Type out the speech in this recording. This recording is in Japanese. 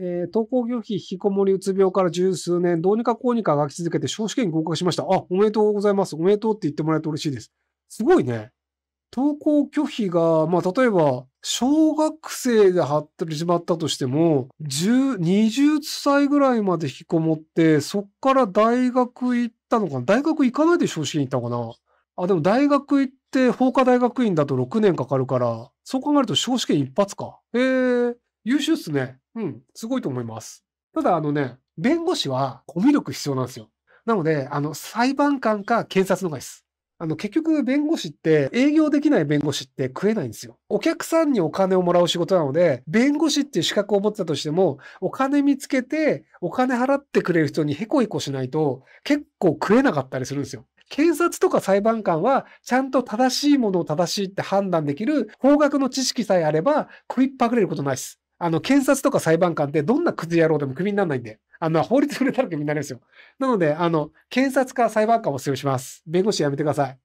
えー、登校拒否、引きこもり、うつ病から十数年、どうにかこうにか書き続けて、小試験に合格しました。あ、おめでとうございます。おめでとうって言ってもらえて嬉しいです。すごいね。登校拒否が、まあ、例えば、小学生で始まったとしても、10、20歳ぐらいまで引きこもって、そっから大学行ったのかな？大学行かないで少子院行ったのかな？あ、でも大学行って、法科大学院だと6年かかるから、そう考えると少子圏一発か。えー、優秀っすね。うん、すごいと思います。ただ、あのね、弁護士はコミュ力必要なんですよ。なので、あの、裁判官か検察の方がいいです。あの、結局、弁護士って、営業できない弁護士って食えないんですよ。お客さんにお金をもらう仕事なので、弁護士っていう資格を持ってたとしても、お金見つけて、お金払ってくれる人にヘコヘコしないと、結構食えなかったりするんですよ。検察とか裁判官は、ちゃんと正しいものを正しいって判断できる法学の知識さえあれば、食いっぱぐれることないです。あの、検察とか裁判官ってどんなクズ野郎でもクビにならないんで。あの、法律触れたらクビになりますよ。なので、あの、検察か裁判官をお勧めします。弁護士やめてください。